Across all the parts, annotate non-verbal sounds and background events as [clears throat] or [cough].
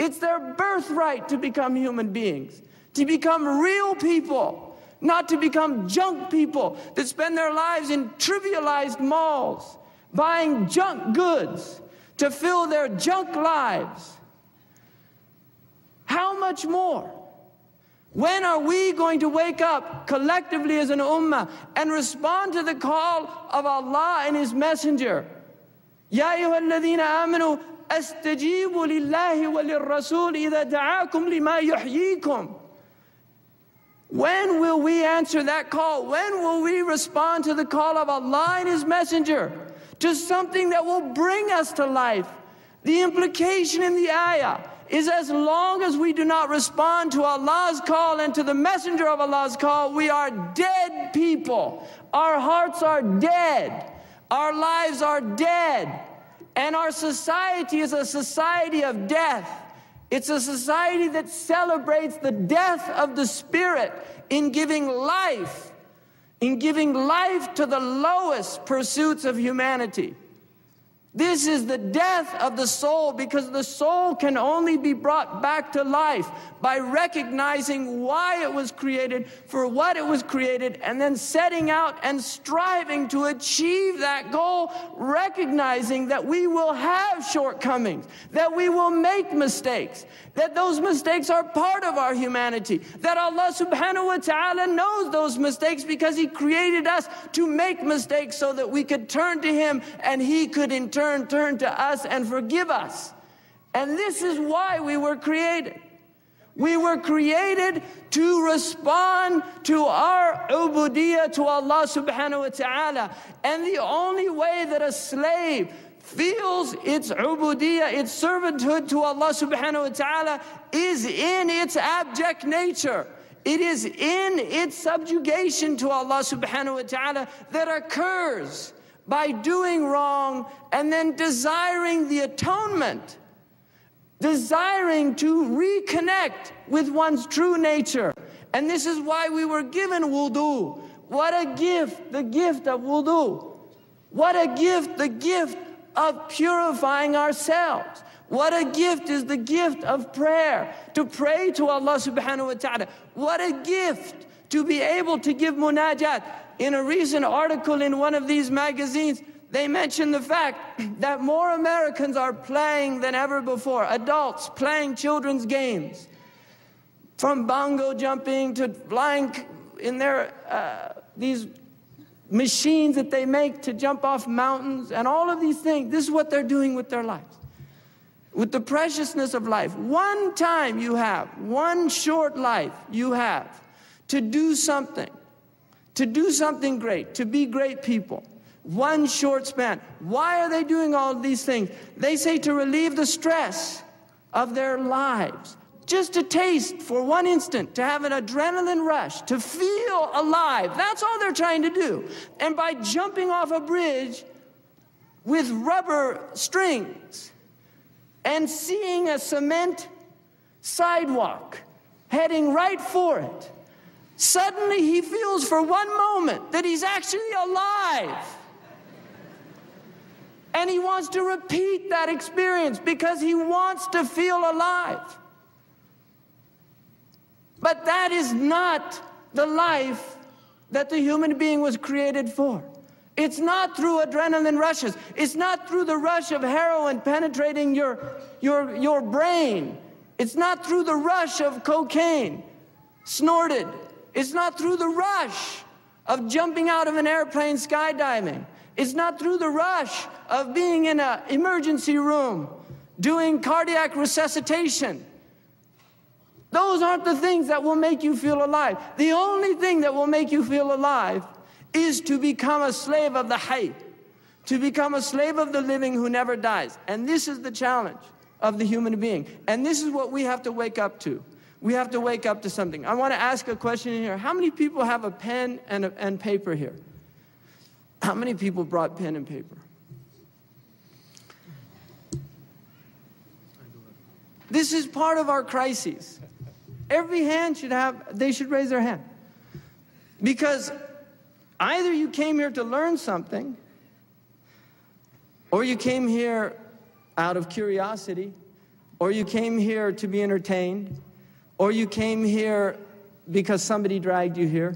It's their birthright to become human beings, to become real people, not to become junk people that spend their lives in trivialized malls, buying junk goods to fill their junk lives. How much more? When are we going to wake up collectively as an ummah and respond to the call of Allah and His Messenger? يا أيها الذين آمنوا استجيبوا لله وللرسول إذا دعاكم لما يحييكم When will we answer that call? When will we respond to the call of Allah and His Messenger to something that will bring us to life? The implication in the ayah is as long as we do not respond to Allah's call and to the messenger of Allah's call, we are dead people. Our hearts are dead. Our lives are dead. And our society is a society of death. It's a society that celebrates the death of the spirit in giving life, in giving life to the lowest pursuits of humanity. This is the death of the soul because the soul can only be brought back to life by recognizing why it was created, for what it was created, and then setting out and striving to achieve that goal, recognizing that we will have shortcomings, that we will make mistakes, that those mistakes are part of our humanity, that Allah subhanahu wa ta'ala knows those mistakes because He created us to make mistakes so that we could turn to Him and He could in turn turn to us and forgive us. And this is why we were created. We were created to respond to our ubudiyah to Allah subhanahu wa ta'ala. And the only way that a slave feels its ubudiyah, its servanthood to Allah subhanahu wa ta'ala is in its abject nature. It is in its subjugation to Allah subhanahu wa ta'ala that occurs by doing wrong and then desiring the atonement desiring to reconnect with one's true nature. And this is why we were given wudu. What a gift, the gift of wudu. What a gift, the gift of purifying ourselves. What a gift is the gift of prayer, to pray to Allah subhanahu wa ta'ala. What a gift to be able to give munajat. In a recent article in one of these magazines, they mentioned the fact [clears throat] that more Americans are playing than ever before, adults playing children's games, from bungee jumping to flying in their uh, these machines that they make to jump off mountains and all of these things. This is what they're doing with their lives. With the preciousness of life. One time you have, one short life you have to do something, to do something great, to be great people. One short span. Why are they doing all these things? They say to relieve the stress of their lives. Just to taste for one instant, to have an adrenaline rush, to feel alive. That's all they're trying to do. And by jumping off a bridge with rubber strings and seeing a cement sidewalk heading right for it, suddenly he feels for one moment that he's actually alive. And he wants to repeat that experience because he wants to feel alive. But that is not the life that the human being was created for. It's not through adrenaline rushes. It's not through the rush of heroin penetrating your, your, your brain. It's not through the rush of cocaine snorted. It's not through the rush of jumping out of an airplane skydiving. It's not through the rush of being in an emergency room doing cardiac resuscitation. Those aren't the things that will make you feel alive. The only thing that will make you feel alive is to become a slave of the hayy, to become a slave of the living who never dies. And this is the challenge of the human being. And this is what we have to wake up to. We have to wake up to something. I want to ask a question here. How many people have a pen and, a, and paper here? How many people brought pen and paper? This is part of our crises. Every hand should have, they should raise their hand. Because either you came here to learn something, or you came here out of curiosity, or you came here to be entertained, or you came here because somebody dragged you here,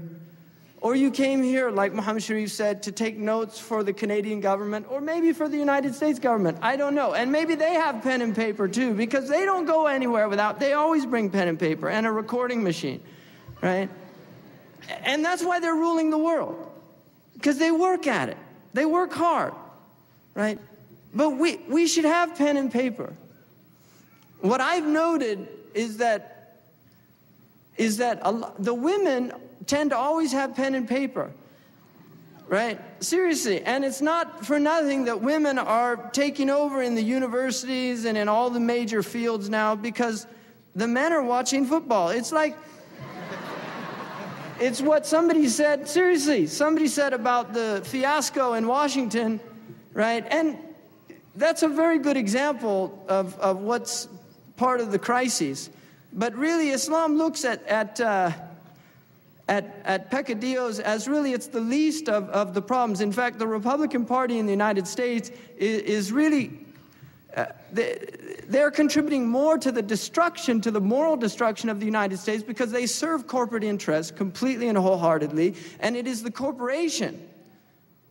or you came here, like Muhammad Sharif said, to take notes for the Canadian government, or maybe for the United States government. I don't know. And maybe they have pen and paper too, because they don't go anywhere without, they always bring pen and paper and a recording machine, right? And that's why they're ruling the world, because they work at it. They work hard, right? But we, we should have pen and paper. What I've noted is that is that the women tend to always have pen and paper. Right? Seriously. And it's not for nothing that women are taking over in the universities and in all the major fields now because the men are watching football. It's like, it's what somebody said, seriously, somebody said about the fiasco in Washington, right? And that's a very good example of, of what's part of the crises. But really, Islam looks at, at, uh, at, at peccadillos as really it's the least of, of the problems. In fact, the Republican Party in the United States is, is really, uh, they, they're contributing more to the destruction, to the moral destruction of the United States because they serve corporate interests completely and wholeheartedly. And it is the corporation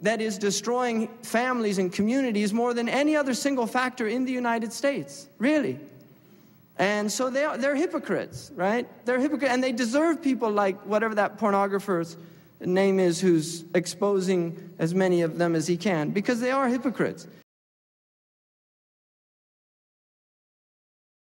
that is destroying families and communities more than any other single factor in the United States, really. And so they are, they're hypocrites, right? They're hypocrites, and they deserve people like whatever that pornographer's name is who's exposing as many of them as he can, because they are hypocrites.